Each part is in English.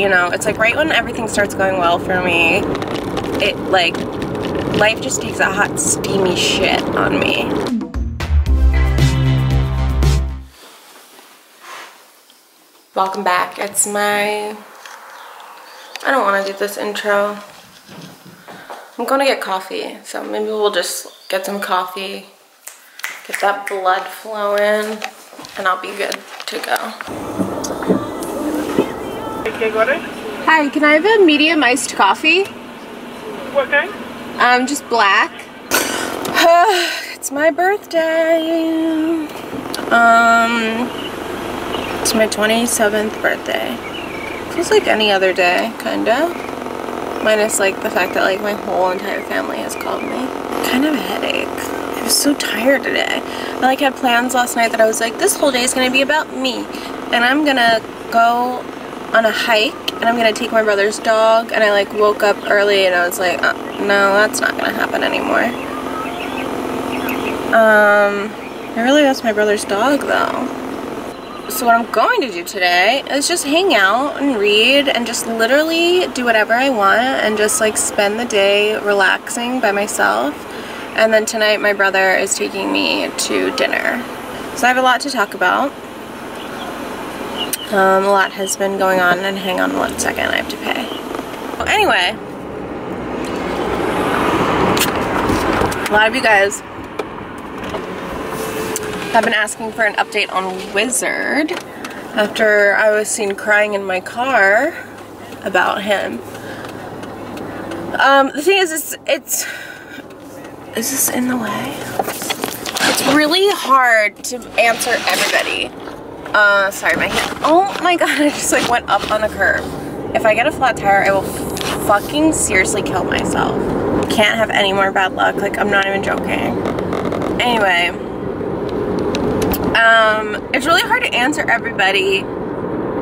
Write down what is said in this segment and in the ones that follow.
you know, it's like right when everything starts going well for me, it like, life just takes a hot steamy shit on me. Welcome back. It's my, I don't want to do this intro. I'm going to get coffee, so maybe we'll just get some coffee, get that blood flowing, and I'll be good to go. Hi, can I have a medium iced coffee? What kind? Um, just black. it's my birthday. Um, it's my 27th birthday. Feels like any other day, kinda. Minus like the fact that like my whole entire family has called me. Kind of a headache. I was so tired today. I like had plans last night that I was like, this whole day is gonna be about me. And I'm gonna go on a hike and I'm gonna take my brother's dog and I like woke up early and I was like, uh, no, that's not gonna happen anymore. Um, I really miss my brother's dog though. So what I'm going to do today is just hang out and read and just literally do whatever I want and just like spend the day relaxing by myself. And then tonight my brother is taking me to dinner. So I have a lot to talk about. Um, a lot has been going on and hang on one second, I have to pay. Anyway, a lot of you guys have been asking for an update on Wizard after I was seen crying in my car about him. Um, the thing is, it's, it's, is this in the way? It's really hard to answer everybody. Uh, sorry, my hand, oh my god, I just like went up on a curb. If I get a flat tire, I will fucking seriously kill myself. Can't have any more bad luck, like I'm not even joking. Anyway, um, it's really hard to answer everybody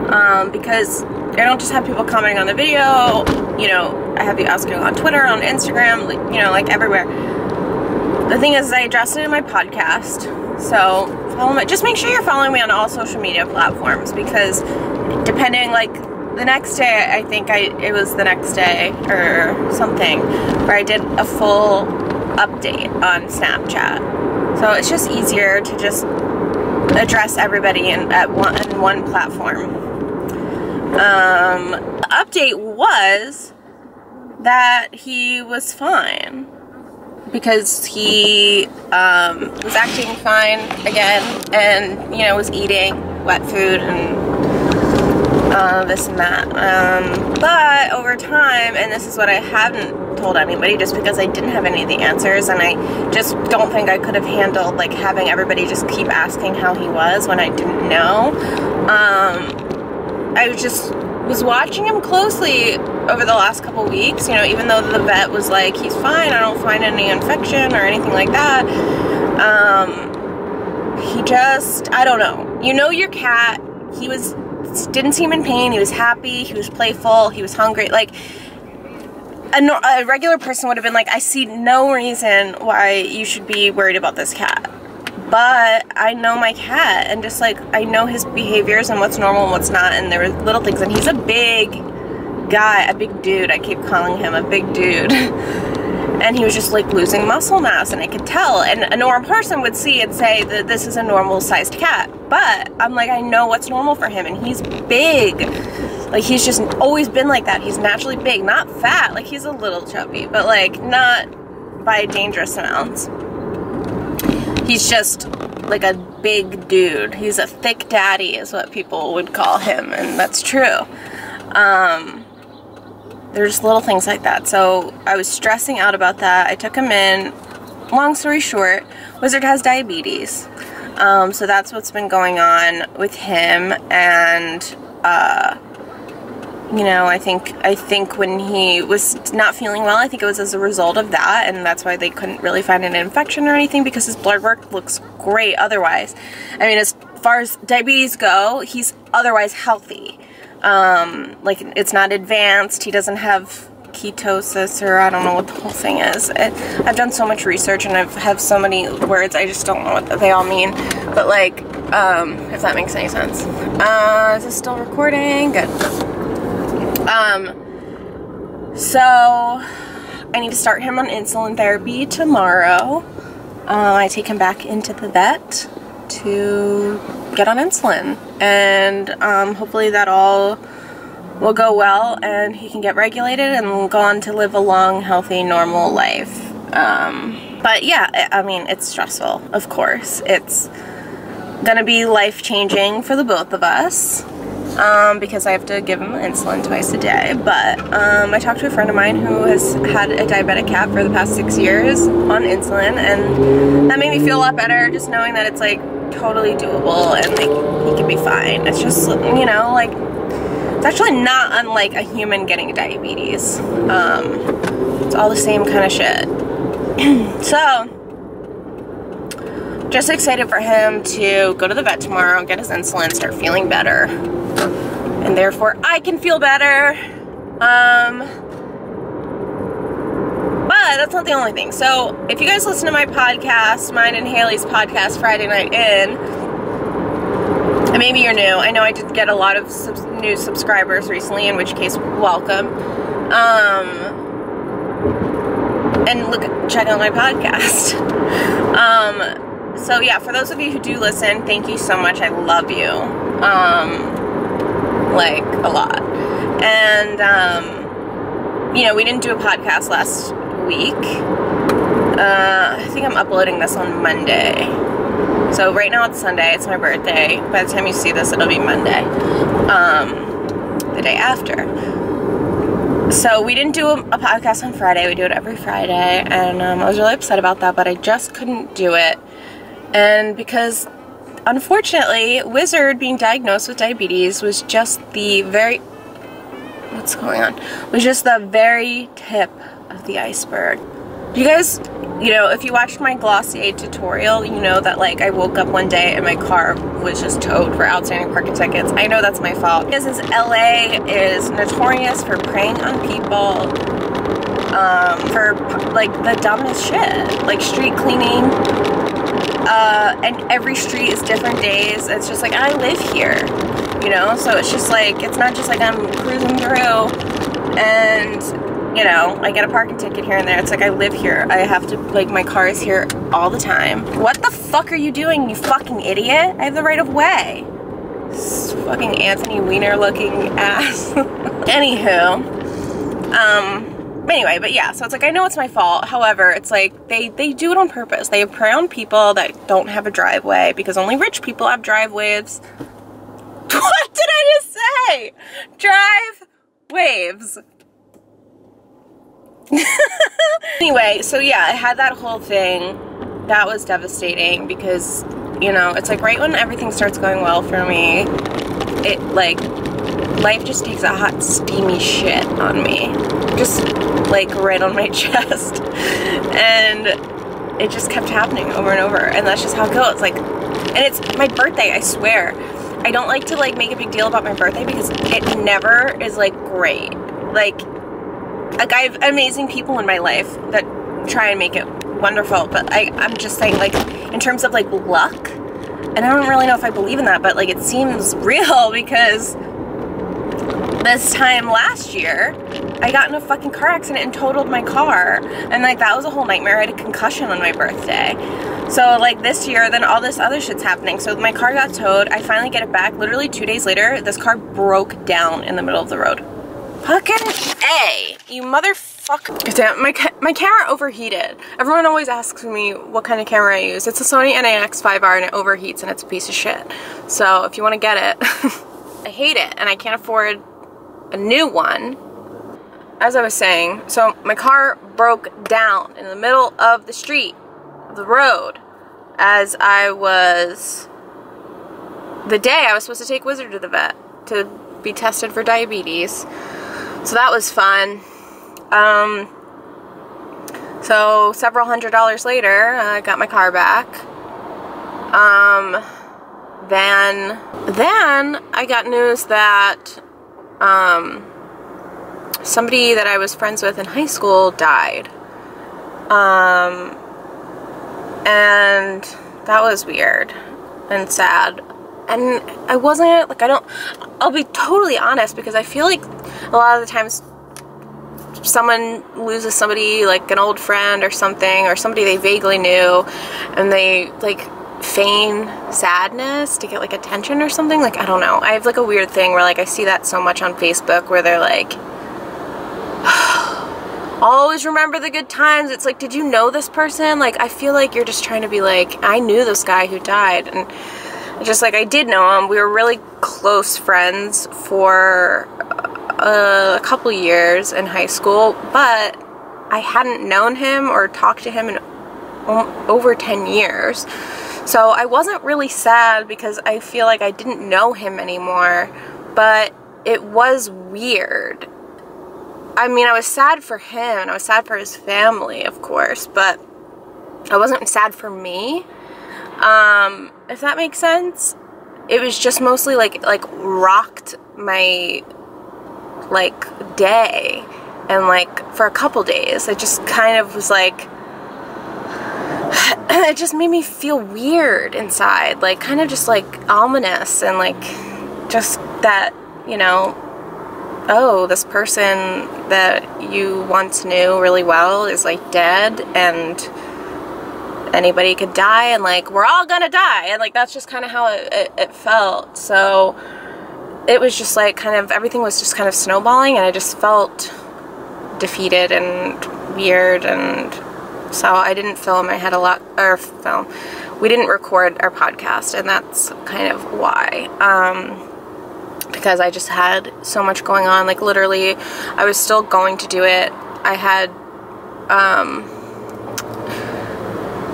um, because I don't just have people commenting on the video, you know, I have you asking on Twitter, on Instagram, like, you know, like everywhere. The thing is, I address it in my podcast, so follow me. Just make sure you're following me on all social media platforms because depending, like, the next day, I think I it was the next day or something, where I did a full update on Snapchat. So it's just easier to just address everybody in at one in one platform. Um, the update was that he was fine because he um, was acting fine again and you know was eating wet food and uh, this and that. Um, but over time, and this is what I haven't told anybody just because I didn't have any of the answers and I just don't think I could have handled like having everybody just keep asking how he was when I didn't know. Um, I just was watching him closely over the last couple weeks, you know, even though the vet was like, he's fine, I don't find any infection or anything like that. Um, he just, I don't know. You know your cat, he was, didn't seem in pain, he was happy, he was playful, he was hungry, like, a, a regular person would have been like, I see no reason why you should be worried about this cat. But I know my cat, and just like I know his behaviors and what's normal and what's not, and there were little things. And he's a big guy, a big dude. I keep calling him a big dude. and he was just like losing muscle mass, and I could tell. And a normal person would see and say that this is a normal sized cat. But I'm like, I know what's normal for him, and he's big. Like he's just always been like that. He's naturally big, not fat. Like he's a little chubby, but like not by dangerous amounts. He's just like a big dude. He's a thick daddy is what people would call him, and that's true. Um, there's little things like that. So I was stressing out about that. I took him in. Long story short, Wizard has diabetes. Um, so that's what's been going on with him and uh, you know, I think I think when he was not feeling well, I think it was as a result of that, and that's why they couldn't really find an infection or anything because his blood work looks great otherwise. I mean, as far as diabetes go, he's otherwise healthy. Um, like it's not advanced. He doesn't have ketosis or I don't know what the whole thing is. It, I've done so much research and I've have so many words I just don't know what they all mean. But like, um, if that makes any sense. Uh, is this still recording? Good. Um, so I need to start him on insulin therapy tomorrow. Uh, I take him back into the vet to get on insulin, and um, hopefully that all will go well, and he can get regulated and go on to live a long, healthy, normal life. Um, but yeah, I mean, it's stressful, of course. It's gonna be life changing for the both of us um, because I have to give him insulin twice a day. But um, I talked to a friend of mine who has had a diabetic cat for the past six years on insulin, and that made me feel a lot better just knowing that it's like totally doable and like he can be fine. It's just, you know, like it's actually not unlike a human getting diabetes. Um, it's all the same kind of shit. so, just excited for him to go to the vet tomorrow, and get his insulin, start feeling better. And therefore, I can feel better. Um, but that's not the only thing. So, if you guys listen to my podcast, mine and Haley's podcast, Friday Night In, and maybe you're new. I know I did get a lot of new subscribers recently, in which case, welcome. Um, and look, check out my podcast. um, so yeah, for those of you who do listen, thank you so much. I love you. Um, like a lot. And um, you know, we didn't do a podcast last week. Uh, I think I'm uploading this on Monday. So right now it's Sunday. It's my birthday. By the time you see this, it'll be Monday. Um, the day after. So we didn't do a, podcast on Friday. We do it every Friday, and um, I was really upset about that. But I just couldn't do it and because unfortunately, Wizard being diagnosed with diabetes was just the very what's going on? Was just the very tip of the iceberg. You guys, you know, if you watched my Glossier tutorial, you know that like I woke up one day and my car was just towed for outstanding parking tickets. I know that's my fault. Because this LA is notorious for preying on people um, for like the dumbest shit, like street cleaning, uh, and every street is different days. It's just like I live here, you know. So it's just like it's not just like I'm cruising through, and you know I get a parking ticket here and there. It's like I live here. I have to like my car is here all the time. What the fuck are you doing, you fucking idiot? I have the right of way. This fucking Anthony Weiner looking ass. Anywho, um anyway, but yeah, so it's like I know it's my fault. However, it's like they they do it on purpose. They have prey on people that don't have a driveway because only rich people have driveways. What did I just say? Drive waves. anyway, so yeah, I had that whole thing. That was devastating because, you know, it's like right when everything starts going well for me, it like life just takes a hot steamy shit on me. Just like right on my chest. And it just kept happening over and over. And that's just how it goes. Like, and it's my birthday, I swear. I don't like to like make a big deal about my birthday because it never is like great. Like, like I have amazing people in my life that try and make it wonderful, but I, I'm just saying like in terms of like luck, and I don't really know if I believe in that, but like it seems real because this time last year, I got in a fucking car accident and totaled my car. And like that was a whole nightmare. I had a concussion on my birthday. So like this year, then all this other shit's happening. So my car got towed. I finally get it back. Literally two days later, this car broke down in the middle of the road. Fucking A, you motherfucker. Damn, my, ca my camera overheated. Everyone always asks me what kind of camera I use. It's a Sony NEX-5R and it overheats and it's a piece of shit. So if you want to get it, I hate it and I can't afford a new one. As I was saying, so my car broke down in the middle of the street, the road, as I was, the day I was supposed to take Wizard to the vet to be tested for diabetes. So that was fun. Um, so several hundred dollars later, I got my car back. Um, then, then I got news that um, somebody that I was friends with in high school died. Um, and that was weird and sad. and I wasn't like I don't I'll be totally honest because I feel like a lot of the times someone loses somebody like an old friend or something or somebody they vaguely knew and they like feign sadness to get like attention or something like I don't know. I have like a weird thing where like I see that so much on Facebook where they're like always remember the good times. It's like, did you know this person? Like, I feel like you're just trying to be like, I knew this guy who died. And just like, I did know him. We were really close friends for uh, a couple years in high school, but I hadn't known him or talked to him in over 10 years. So I wasn't really sad because I feel like I didn't know him anymore, but it was weird I mean, I was sad for him and I was sad for his family, of course, but I wasn't sad for me. Um, if that makes sense. It was just mostly like like rocked my like day and like for a couple days. It just kind of was like it just made me feel weird inside, like kind of just like ominous and like just that, you know, oh, this person that you once knew really well is like dead and anybody could die and like we're all gonna die. And like that's just kind of how it, it, it, felt. So it was just like kind of everything was just kind of snowballing and I just felt defeated and weird and so I didn't film I had a lot or film. We didn't record our podcast and that's kind of why. Um, because I just had so much going on. Like literally, I was still going to do it. I had um,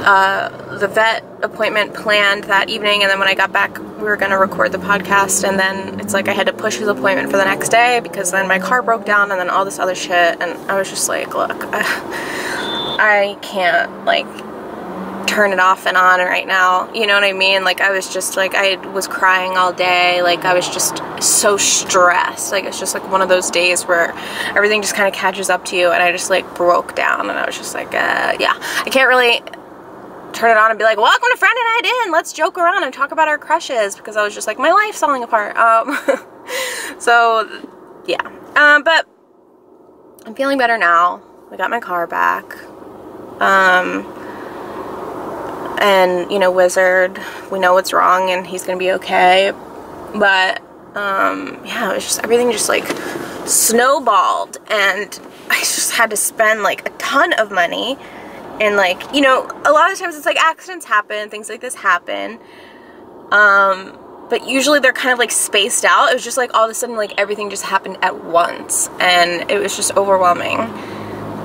uh, the vet appointment planned that evening, and then when I got back, we were going to record the podcast. And then it's like I had to push his appointment for the next day because then my car broke down, and then all this other shit. And I was just like, look, I, I can't like turn it off and on right now. You know what I mean? Like I was just like I was crying all day. Like I was just so stressed. Like it's just like one of those days where everything just kind of catches up to you and I just like broke down and I was just like uh, yeah. I can't really turn it on and be like, welcome to Friday Night In. Let's joke around and talk about our crushes because I was just like my life's falling apart. Um, so yeah. Um, but I'm feeling better now. I got my car back. Um, and you know wizard we know what's wrong and he's gonna be okay. But um yeah it was just everything just like snowballed and i just had to spend like a ton of money. And like you know a lot of times it's like accidents happen things like this happen. Um but usually they're kind of like spaced out. It was just like all of a sudden like everything just happened at once and it was just overwhelming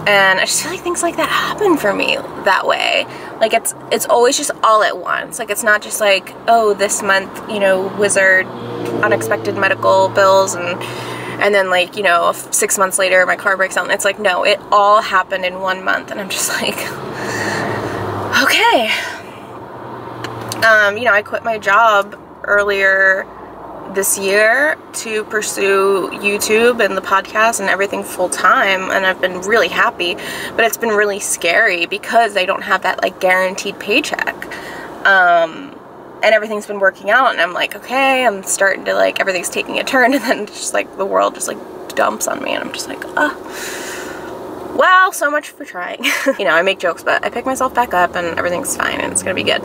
and I just feel like things like that happen for me that way. Like it's it's always just all at once. Like it's not just like oh this month you know wizard unexpected medical bills and and then like you know six months later my car breaks down. It's like no, it all happened in one month, and I'm just like okay. Um, you know I quit my job earlier this year to pursue YouTube and the podcast and everything full time and I've been really happy but it's been really scary because I don't have that like guaranteed paycheck. Um, and everything's been working out and I'm like okay I'm starting to like everything's taking a turn and then just like the world just like dumps on me and I'm just like ah well so much for trying. You know I make jokes but I pick myself back up and everything's fine and it's gonna be good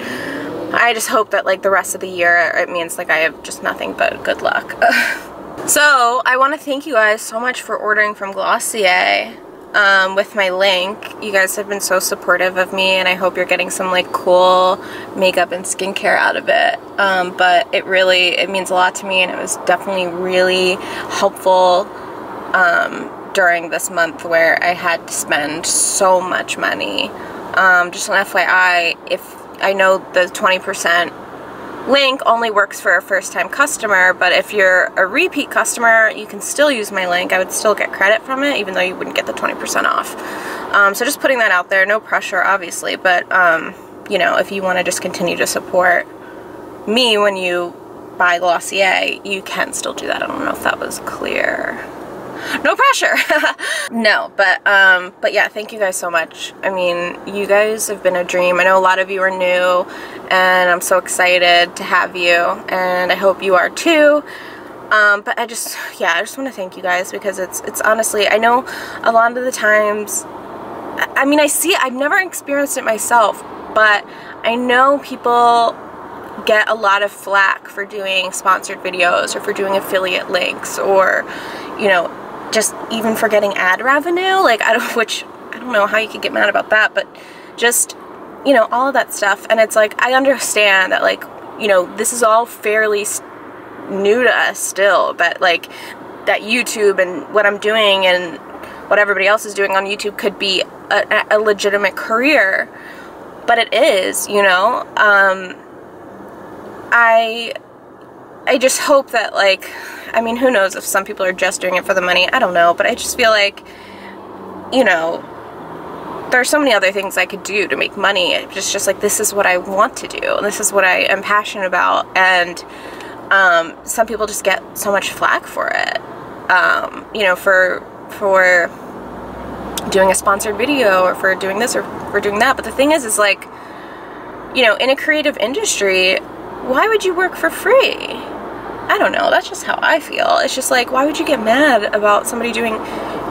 I just hope that like the rest of the year it means like I have just nothing but good luck. so I want to thank you guys so much for ordering from Glossier um, with my link. You guys have been so supportive of me and I hope you're getting some like cool makeup and skincare out of it. Um, but it really, it means a lot to me and it was definitely really helpful um, during this month where I had to spend so much money. Um, just an FYI, if I know the 20% link only works for a first time customer, but if you're a repeat customer, you can still use my link. I would still get credit from it, even though you wouldn't get the 20% off. Um, so just putting that out there, no pressure, obviously, but um, you know, if you want to just continue to support me when you buy Glossier, you can still do that. I don't know if that was clear no pressure. no, but um, but yeah, thank you guys so much. I mean, you guys have been a dream. I know a lot of you are new, and I'm so excited to have you, and I hope you are too. Um, but I just, yeah, I just want to thank you guys because it's, it's honestly, I know a lot of the times, I mean, I see, I've never experienced it myself, but I know people get a lot of flack for doing sponsored videos or for doing affiliate links or, you know, just even for getting ad revenue. Like, I don't, which I don't know how you could get mad about that, but just, you know, all of that stuff. And it's like, I understand that, like, you know, this is all fairly new to us still, but like, that YouTube and what I'm doing and what everybody else is doing on YouTube could be a, a legitimate career. But it is, you know. Um, I I just hope that like I mean who knows if some people are just doing it for the money? I don't know but I just feel like you know there are so many other things I could do to make money. It's just, like this is what I want to do. And this is what I am passionate about. And um, some people just get so much flack for it. Um, you know for for doing a sponsored video or for doing this or for doing that. But the thing is is like you know in a creative industry why would you work for free? I don't know. That's just how I feel. It's just like, why would you get mad about somebody doing,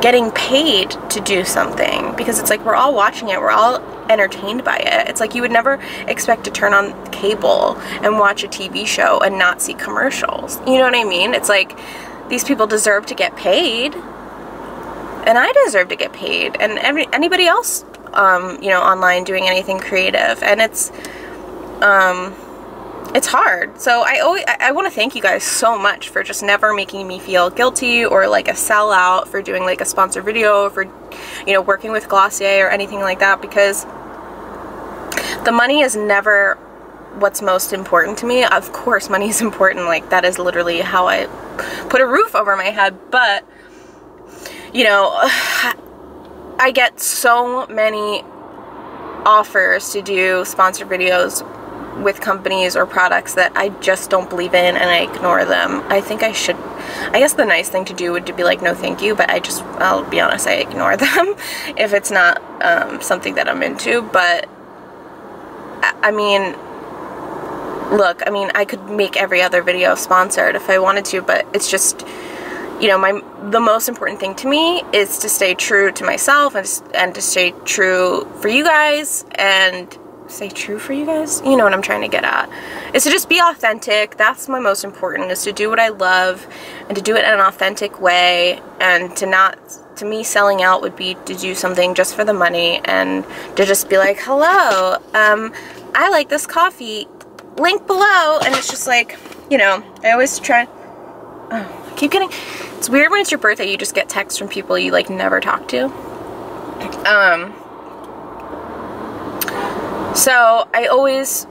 getting paid to do something? Because it's like we're all watching it. We're all entertained by it. It's like you would never expect to turn on cable and watch a TV show and not see commercials. You know what I mean? It's like these people deserve to get paid, and I deserve to get paid, and every, anybody else, um, you know, online doing anything creative. And it's, um, it's hard. So I always I, I want to thank you guys so much for just never making me feel guilty or like a sellout for doing like a sponsored video for you know working with Glossier or anything like that because the money is never what's most important to me. Of course, money is important. Like that is literally how I put a roof over my head, but you know, I get so many offers to do sponsored videos with companies or products that I just don't believe in and I ignore them. I think I should, I guess the nice thing to do would to be like, no thank you, but I just, I'll be honest, I ignore them if it's not um, something that I'm into. But, I mean, look, I mean, I could make every other video sponsored if I wanted to, but it's just, you know, my the most important thing to me is to stay true to myself and, and to stay true for you guys and say true for you guys? You know what I'm trying to get at. Is to just be authentic. That's my most important is to do what I love and to do it in an authentic way and to not to me selling out would be to do something just for the money and to just be like, "Hello, um I like this coffee. Link below." And it's just like, you know, I always try Oh, I keep getting it's weird when it's your birthday you just get texts from people you like never talk to. Um so I always,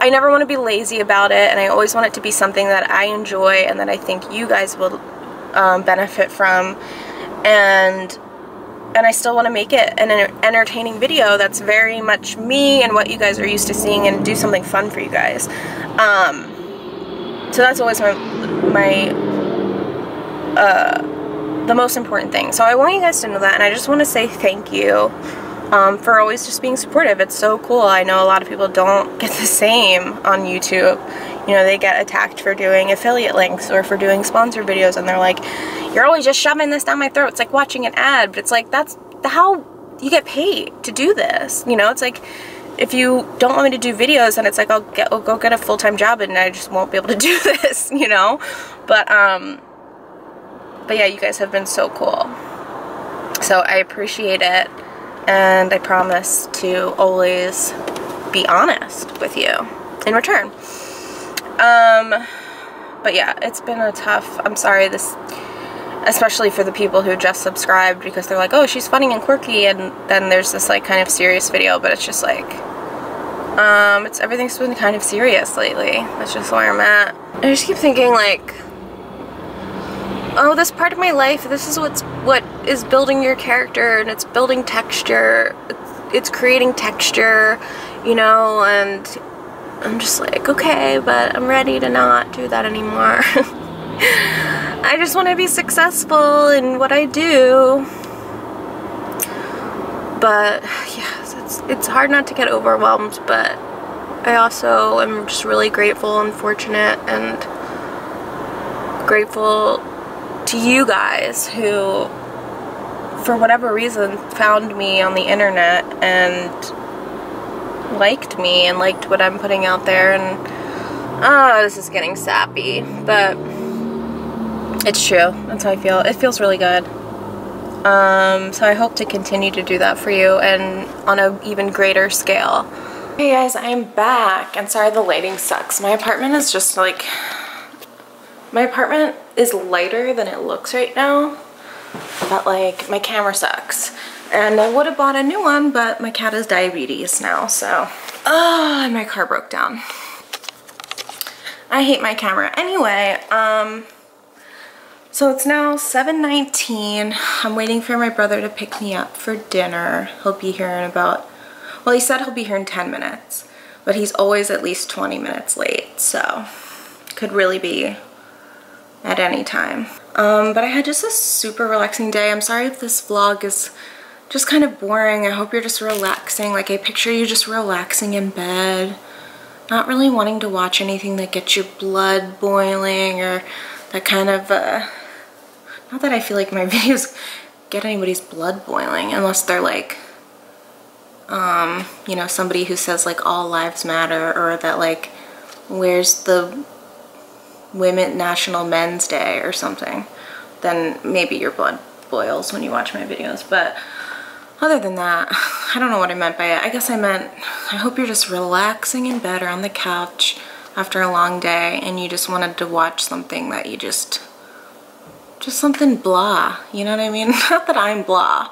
I never want to be lazy about it, and I always want it to be something that I enjoy and that I think you guys will um, benefit from. And and I still want to make it an entertaining video that's very much me and what you guys are used to seeing and do something fun for you guys. Um, so that's always my, my uh, the most important thing. So I want you guys to know that and I just want to say thank you um, for always just being supportive. It's so cool. I know a lot of people don't get the same on YouTube. You know, they get attacked for doing affiliate links or for doing sponsored videos and they're like, you're always just shoving this down my throat. It's like watching an ad, but it's like, that's how you get paid to do this. You know, it's like, if you don't want me to do videos and it's like I'll get I'll go get a full-time job and I just won't be able to do this, you know? But um but yeah, you guys have been so cool. So I appreciate it and I promise to always be honest with you in return. Um, but yeah, it's been a tough, I'm sorry, this, especially for the people who just subscribed because they're like, oh, she's funny and quirky, and then there's this like kind of serious video, but it's just like, um, it's, everything's been kind of serious lately. That's just where I'm at. I just keep thinking like, oh, this part of my life, this is what's what is building your character and it's building texture. It's, creating texture, you know, and I'm just like, okay, but I'm ready to not do that anymore. I just want to be successful in what I do. But yeah, it's it's hard not to get overwhelmed, but I also am just really grateful and fortunate and grateful to you guys who, for whatever reason, found me on the internet and liked me and liked what I'm putting out there. And oh, this is getting sappy, but it's true. That's how I feel. It feels really good. Um, so I hope to continue to do that for you and on an even greater scale. Hey guys, I'm back. And sorry the lighting sucks. My apartment is just like, my apartment is lighter than it looks right now. But like, my camera sucks. And I would have bought a new one, but my cat has diabetes now, so. Oh, my car broke down. I hate my camera. Anyway, um, so it's now 7.19. I'm waiting for my brother to pick me up for dinner. He'll be here in about, well, he said he'll be here in 10 minutes, but he's always at least 20 minutes late, so could really be at any time. Um, but I had just a super relaxing day. I'm sorry if this vlog is just kind of boring. I hope you're just relaxing. Like I picture you just relaxing in bed, not really wanting to watch anything that gets your blood boiling or that kind of, uh, not that I feel like my videos get anybody's blood boiling unless they're like, um, you know, somebody who says like all lives matter or that like where's the Women National Men's Day or something, then maybe your blood boils when you watch my videos. But other than that, I don't know what I meant by it. I guess I meant, I hope you're just relaxing in bed or on the couch after a long day and you just wanted to watch something that you just, just something blah, you know what I mean? Not that I'm blah.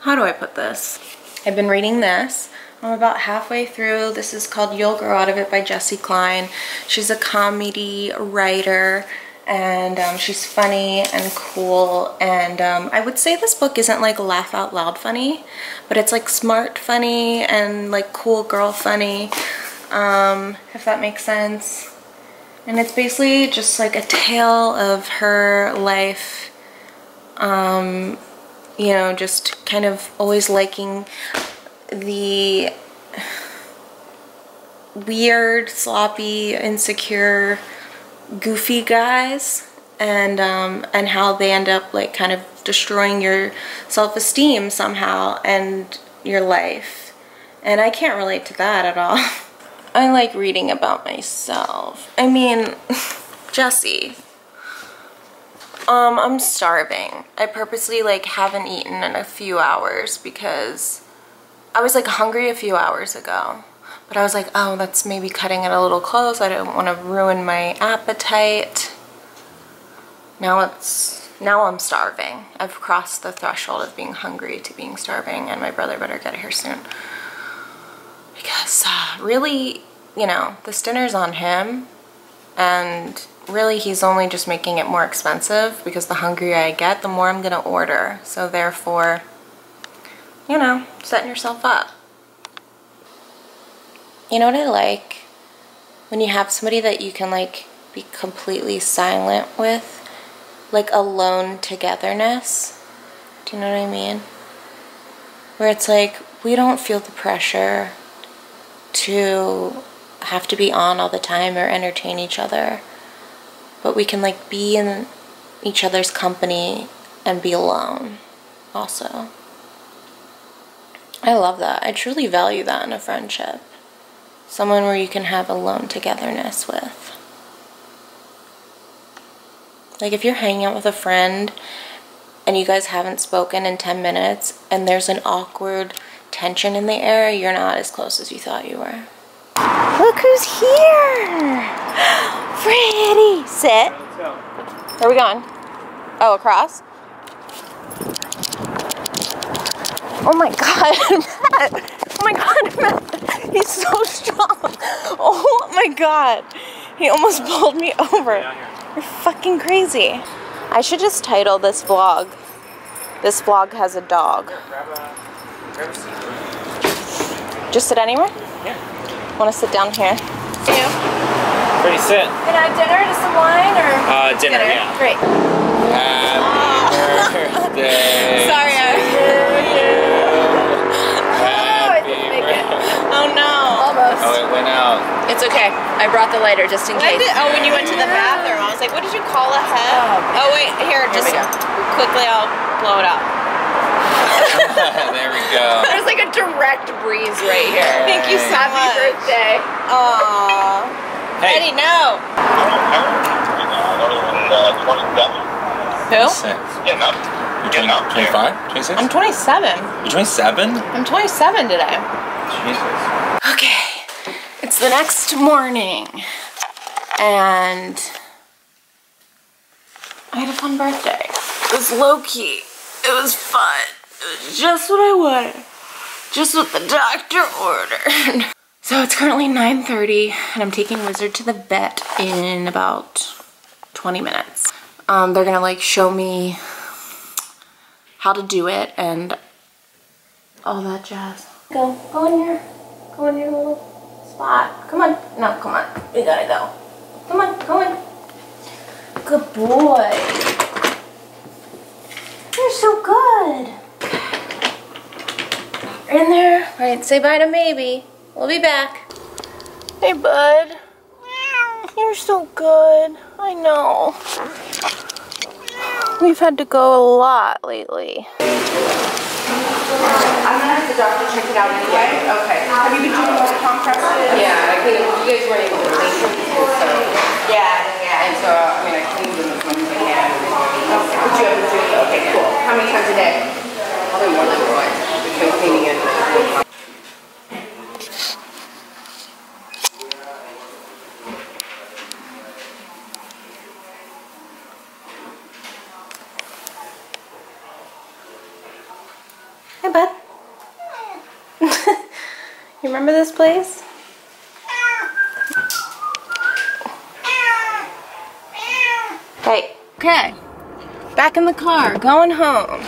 How do I put this? I've been reading this. I'm about halfway through. This is called You'll Grow Out of It by Jessi Klein. She's a comedy writer and um, she's funny and cool and um, I would say this book isn't like laugh out loud funny but it's like smart funny and like cool girl funny um, if that makes sense and it's basically just like a tale of her life um, you know just kind of always liking the weird sloppy insecure goofy guys and um, and how they end up like kind of destroying your self-esteem somehow and your life. And I can't relate to that at all. I like reading about myself. I mean Jessi. um I'm starving. I purposely like haven't eaten in a few hours because I was like hungry a few hours ago but I was like, oh, that's maybe cutting it a little close. I don't want to ruin my appetite. Now it's, now I'm starving. I've crossed the threshold of being hungry to being starving and my brother better get here soon. Because uh, really, you know, this dinner's on him and really he's only just making it more expensive because the hungrier I get, the more I'm gonna order. So therefore, you know, setting yourself up. You know what I like? When you have somebody that you can like be completely silent with, like alone togetherness. Do you know what I mean? Where it's like we don't feel the pressure to have to be on all the time or entertain each other. But we can like be in each other's company and be alone also. I love that. I truly value that in a friendship. Someone where you can have alone togetherness with. Like if you're hanging out with a friend and you guys haven't spoken in 10 minutes and there's an awkward tension in the air, you're not as close as you thought you were. Look who's here! Freddie! Sit. Where are we going? Oh, across? Oh my god, Oh my god, Matt. He's so strong. Oh my god. He almost pulled me over. You're fucking crazy. I should just title this vlog. This vlog has a dog. Just sit anywhere? Yeah. Want to sit down here? See you. Ready, sit. Can I have dinner to some wine or? Uh, dinner, yeah. Great. Happy birthday. Sorry, I. Happy Oh it went out. It's okay. I brought the lighter just in When case. did, oh, when you went to the bathroom, I was like, what did you call ahead? Oh, Oh, wait, here, just we go. quickly, I'll blow it up. there we go. There's like a direct breeze right here. Thank you so Happy much. birthday. Aww. Hey. Eddie, no. Who? Six. Getting up. You're Getting up. 25? 26? I'm 27. You're 27? I'm 27 today. Jesus. Okay, it's the next morning, and I had a fun birthday. It was low key. It was fun. It was just what I wanted. Just what the doctor ordered. So it's currently 9.30 and I'm taking Wizard to the vet in about 20 minutes. Um, they're gonna like show me how to do it and all that jazz. Go, go in your, go in your little spot. Come on. No, come on. We gotta go. Come on, go in. Good boy. You're so good. You're In there. All right, say bye to maybe. We'll be back. Hey, bud. You're so good. I know. We've had to go a lot lately. I'm gonna have the doctor check it out anyway. Okay. Have you been doing the compresses? Yeah, I cleaned them. You guys weren't able to clean them, so. Yeah, yeah, and so, I mean, I cleaned them as much as I can. Okay. But you haven't doing, okay, cool. How many times a day? Probably more than twice, between cleaning and. Hey, bud. you remember this place? Hey. Okay. Back in the car, going home.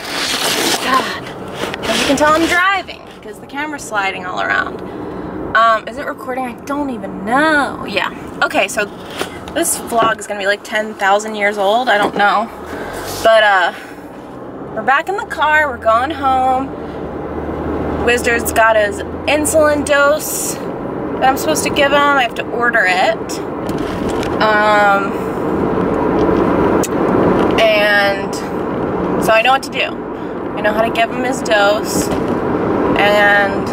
God. As you can tell, I'm driving because the camera's sliding all around. Um, is it recording? I don't even know. Yeah. Okay, so this vlog is gonna be like 10,000 years old. I don't know. But, uh, we're back in the car. We're going home. Wizard's got his insulin dose that I'm supposed to give him. I have to order it. Um, and so I know what to do. I know how to give him his dose and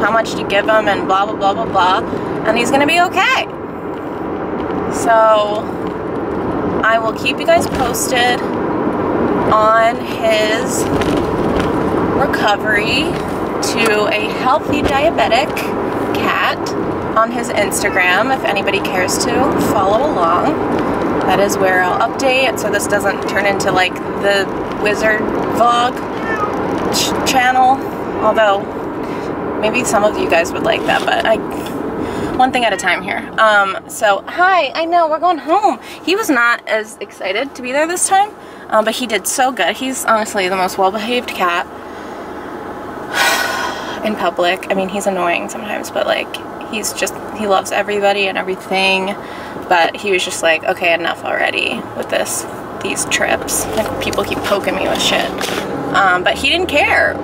how much to give him and blah, blah, blah, blah, blah. And he's going to be okay. So I will keep you guys posted on his recovery to a healthy diabetic cat on his Instagram if anybody cares to follow along. That is where I'll update so this doesn't turn into like the wizard vlog ch- channel. Although maybe some of you guys would like that, but I one thing at a time here. Um, so hi, I know we're going home. He was not as excited to be there this time, um, but he did so good. He's honestly the most well-behaved cat in public. I mean, he's annoying sometimes, but like, he's just, he loves everybody and everything. But he was just like, okay, enough already with this, these trips. Like, people keep poking me with shit. Um, but he didn't care.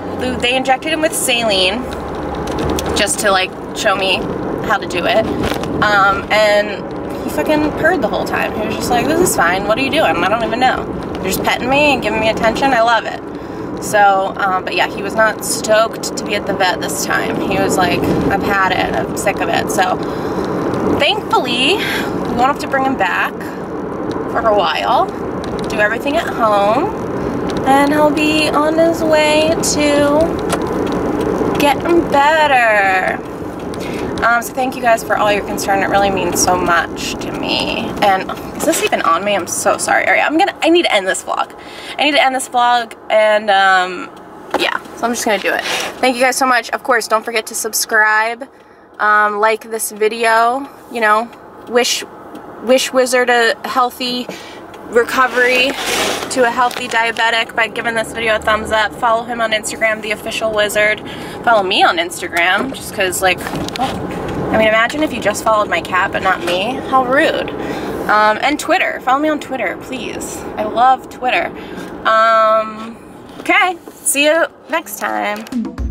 They injected him with saline just to like show me how to do it. Um, and he fucking purred the whole time. He was just like, this is fine. What are you doing? I don't even know. You're just petting me and giving me attention. I love it. So, um, but yeah, he was not stoked to be at the vet this time. He was like, I've had it, I'm sick of it. So, thankfully, we won't have to bring him back for a while. Do everything at home, and he'll be on his way to getting better. Um, so thank you guys for all your concern. It really means so much to me. And is this even on me? I'm so sorry. All right, I'm gonna. I need to end this vlog. I need to end this vlog, and um, yeah. So I'm just gonna do it. Thank you guys so much. Of course, don't forget to subscribe, um, like this video. You know, wish wish Wizard a healthy recovery to a healthy diabetic by giving this video a thumbs up. Follow him on Instagram, the official wizard. Follow me on Instagram, just because, like, oh, I mean, imagine if you just followed my cat but not me. How rude. Um, and Twitter. Follow me on Twitter, please. I love Twitter. Um, okay, see you next time.